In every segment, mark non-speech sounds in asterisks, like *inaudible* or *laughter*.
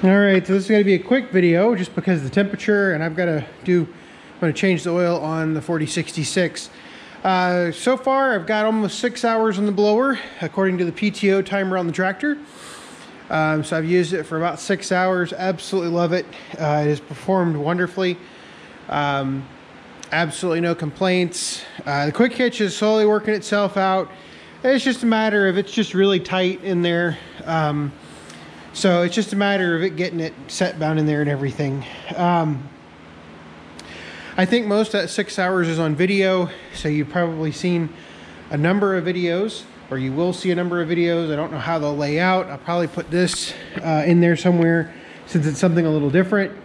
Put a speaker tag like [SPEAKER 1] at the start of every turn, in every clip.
[SPEAKER 1] All right, so this is going to be a quick video just because of the temperature and I've got to do, I'm going to change the oil on the 4066. Uh, so far, I've got almost six hours on the blower, according to the PTO timer on the tractor. Um, so I've used it for about six hours. Absolutely love it. Uh, it has performed wonderfully. Um, absolutely no complaints. Uh, the quick hitch is slowly working itself out. It's just a matter of it's just really tight in there. Um, so it's just a matter of it getting it set down in there and everything. Um, I think most of that six hours is on video, so you've probably seen a number of videos, or you will see a number of videos. I don't know how they'll lay out. I'll probably put this uh, in there somewhere since it's something a little different.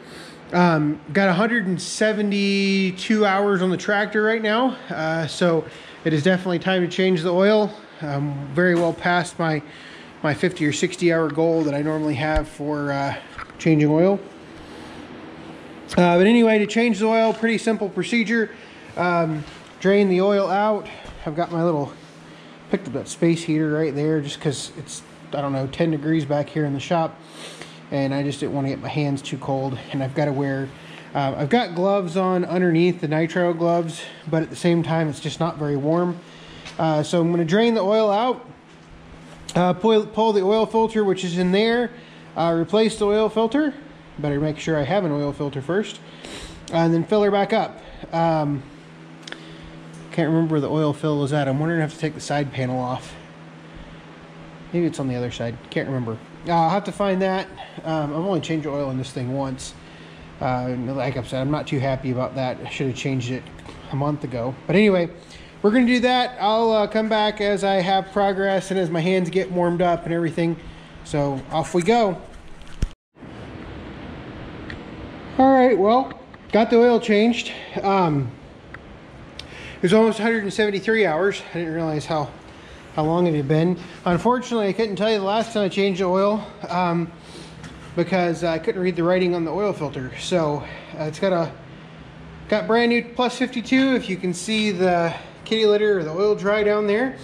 [SPEAKER 1] Um, got 172 hours on the tractor right now, uh, so it is definitely time to change the oil. I'm very well past my my 50 or 60 hour goal that I normally have for uh, changing oil. Uh, but anyway, to change the oil, pretty simple procedure. Um, drain the oil out. I've got my little, picked up that space heater right there just because it's, I don't know, 10 degrees back here in the shop. And I just didn't want to get my hands too cold. And I've got to wear, uh, I've got gloves on underneath the nitro gloves, but at the same time, it's just not very warm. Uh, so I'm going to drain the oil out. Uh, pull, pull, the oil filter, which is in there. Uh, replace the oil filter. Better make sure I have an oil filter first. And then fill her back up. Um, can't remember where the oil fill is at. I'm wondering if I have to take the side panel off. Maybe it's on the other side. Can't remember. Uh, I'll have to find that. Um, I've only changed oil in this thing once. Uh, like I said, I'm not too happy about that. I should have changed it a month ago. But anyway, we're going to do that. I'll uh, come back as I have progress and as my hands get warmed up and everything. So off we go. All right, well, got the oil changed. Um, it was almost 173 hours. I didn't realize how, how long it had been. Unfortunately, I couldn't tell you the last time I changed the oil um, because I couldn't read the writing on the oil filter. So uh, it's got a got brand new plus 52. If you can see the kitty litter or the oil dry down there.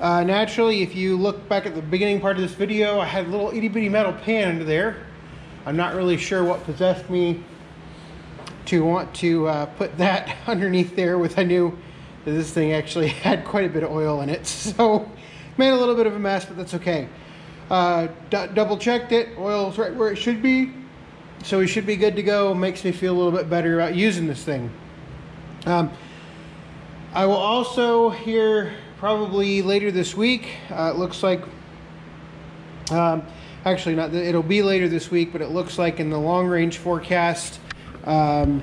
[SPEAKER 1] Uh, naturally, if you look back at the beginning part of this video, I had a little itty bitty metal pan under there. I'm not really sure what possessed me to want to uh, put that *laughs* underneath there with I knew that this thing actually *laughs* had quite a bit of oil in it. *laughs* So made a little bit of a mess, but that's okay. Uh, double checked it, oil's right where it should be. So we should be good to go. Makes me feel a little bit better about using this thing. Um, I will also hear probably later this week. Uh, it looks like, um, actually not. It'll be later this week, but it looks like in the long range forecast, um,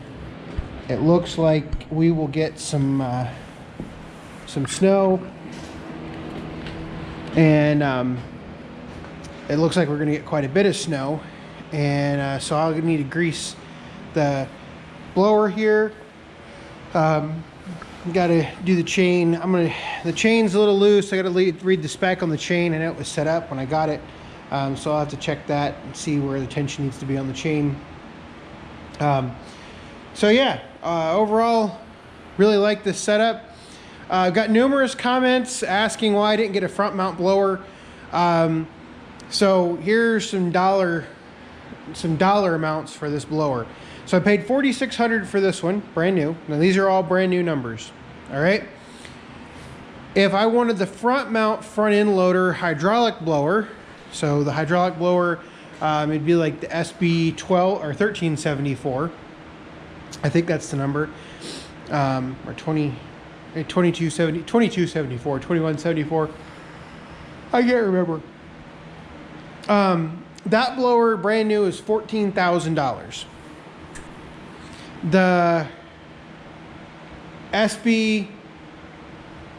[SPEAKER 1] it looks like we will get some uh, some snow, and um, it looks like we're going to get quite a bit of snow, and uh, so I'll need to grease the blower here. Um, got to do the chain. I'm gonna, the chain's a little loose. I got to read the spec on the chain. and it was set up when I got it. Um, so I'll have to check that and see where the tension needs to be on the chain. Um, so yeah, uh, overall, really like this setup. Uh, got numerous comments asking why I didn't get a front mount blower. Um, so here's some dollar, some dollar amounts for this blower. So I paid 4600 for this one, brand new. Now these are all brand new numbers, all right? If I wanted the front mount front end loader hydraulic blower, so the hydraulic blower, um, it'd be like the SB12 or 1374. I think that's the number. Um, or 20, 2270, 2274, 2174. I can't remember. Um, that blower, brand new, is $14,000 the SB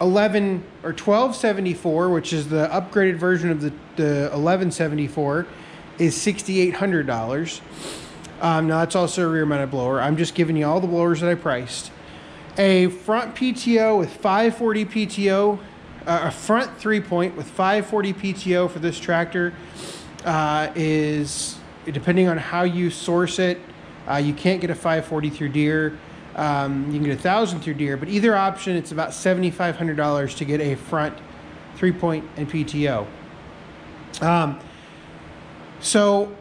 [SPEAKER 1] 11 or 1274, which is the upgraded version of the, the 1174, is $6,800. Um, now, that's also a rear mounted blower. I'm just giving you all the blowers that I priced. A front PTO with 540 PTO, uh, a front three point with 540 PTO for this tractor uh, is, depending on how you source it, uh, you can't get a 540 through Deere. Um, you can get a thousand through Deere, but either option, it's about $7,500 to get a front three point and PTO. Um, so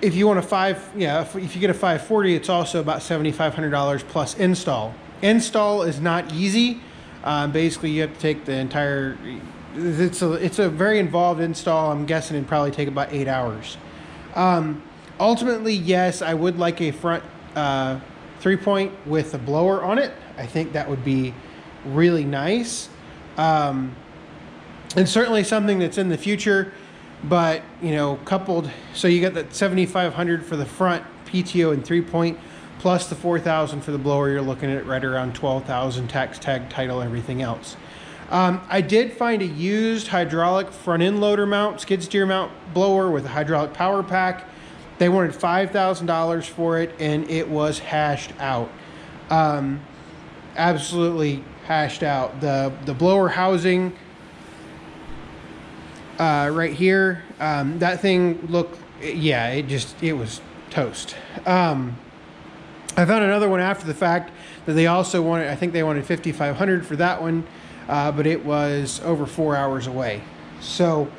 [SPEAKER 1] if you want a five, yeah, if, if you get a 540, it's also about $7,500 plus install. Install is not easy. Um, basically, you have to take the entire. It's a it's a very involved install. I'm guessing it'd probably take about eight hours. Um, ultimately, yes, I would like a front uh, three point with a blower on it. I think that would be really nice, um, and certainly something that's in the future. But you know, coupled, so you get that 7,500 for the front PTO and three point plus the 4000 for the blower you're looking at right around 12000 tax tag title everything else um, i did find a used hydraulic front end loader mount skid steer mount blower with a hydraulic power pack they wanted $5000 for it and it was hashed out. Um, absolutely hashed out. The the blower housing uh, right here um, that thing looked yeah it just it was toast. Um, I found another one after the fact that they also wanted, I think they wanted 5,500 for that one, uh, but it was over four hours away. So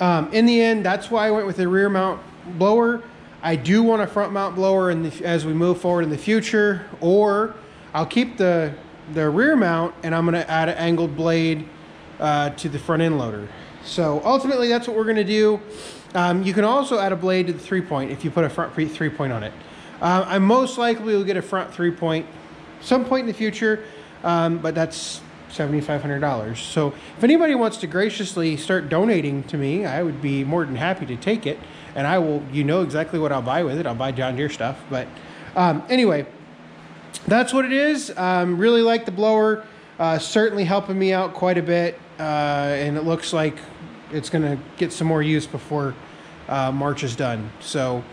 [SPEAKER 1] um, in the end, that's why I went with the rear mount blower. I do want a front mount blower in the, as we move forward in the future, or I'll keep the, the rear mount and I'm gonna add an angled blade uh, to the front end loader. So ultimately that's what we're gonna do. Um, you can also add a blade to the three point if you put a front three point on it. Uh, I most likely will get a front three point some point in the future, um, but that's $7,500. So if anybody wants to graciously start donating to me, I would be more than happy to take it. And I will, you know exactly what I'll buy with it. I'll buy John Deere stuff. But um, anyway, that's what it is. Um, really like the blower. Uh, certainly helping me out quite a bit. Uh, and it looks like it's going to get some more use before uh, March is done. So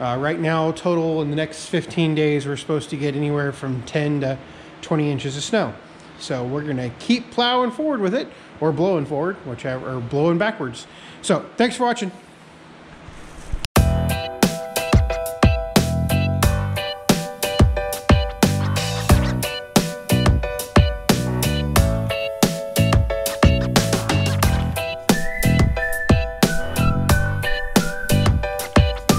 [SPEAKER 1] uh, right now, total in the next 15 days, we're supposed to get anywhere from 10 to 20 inches of snow. So we're going to keep plowing forward with it, or blowing forward, whichever, or blowing backwards. So thanks for watching.